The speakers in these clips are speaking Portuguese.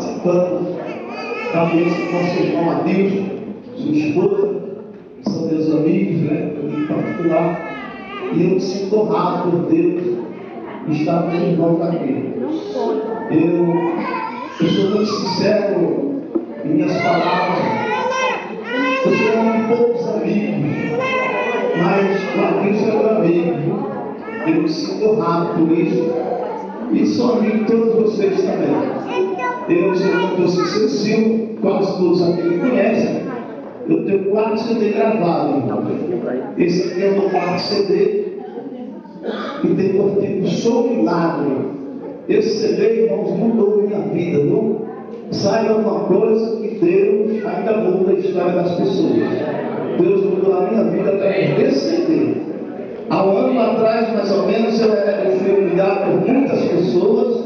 participando da audiência do nosso irmão Adilson, sua esposa, são meus amigos, né? Em particular. E eu me sinto honrado por Deus estar com os irmãos aqui. Eu, eu sou muito sincero em minhas palavras. Eu sou um de poucos amigos, mas o Adilson é meu amigo. Eu me sinto honrado por isso. E sou amigo de todos vocês também. Eu sou uma pessoa sensível, quase todos aqui me conhecem. Eu tenho quatro CD gravados. Esse aqui é o meu quarto CD. E tem título Sou Milagre. Esse CD, irmãos, mudou minha vida, não? Saiba uma coisa que Deus ainda muda a história das pessoas. Deus mudou a minha vida através desse CD. Há um ano atrás, mais ou menos, eu fui humilhado por muitas pessoas,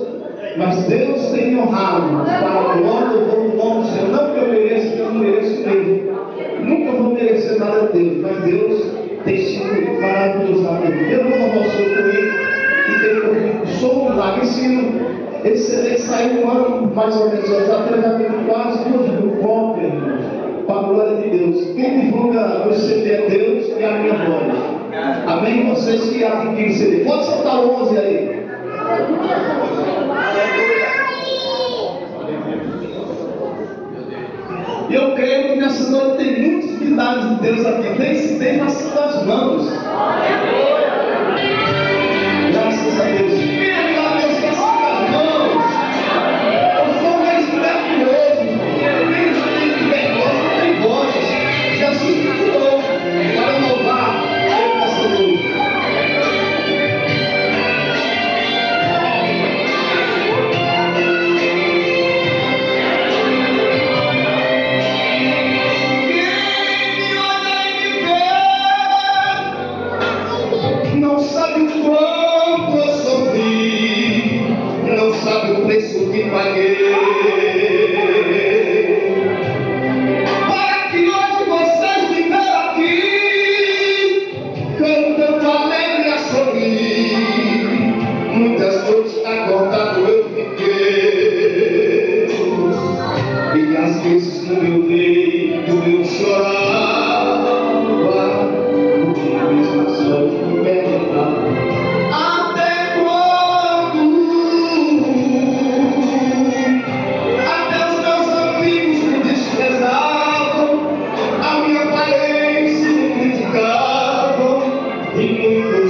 mas Deus tem honrado para o ano eu vou no nome do Senhor. Não que eu mereça, que eu não mereço mesmo. Nunca vou merecer nada a Deus, mas Deus tem sido maravilhoso na minha vida. Eu vou no nosso comigo e tenho sou um milagre, ensino. Esse CD saiu um ano, mais ou menos, atrás, já tenho quase duas mil cópias, para a glória de Deus. Quem divulga o CD é Deus e a minha voz. Amém? Vocês que adquirem CD. Pode soltar o 11 aí. E eu creio que nessa noite tem muitos milagres de Deus aqui. Tem, tem nas suas mãos. E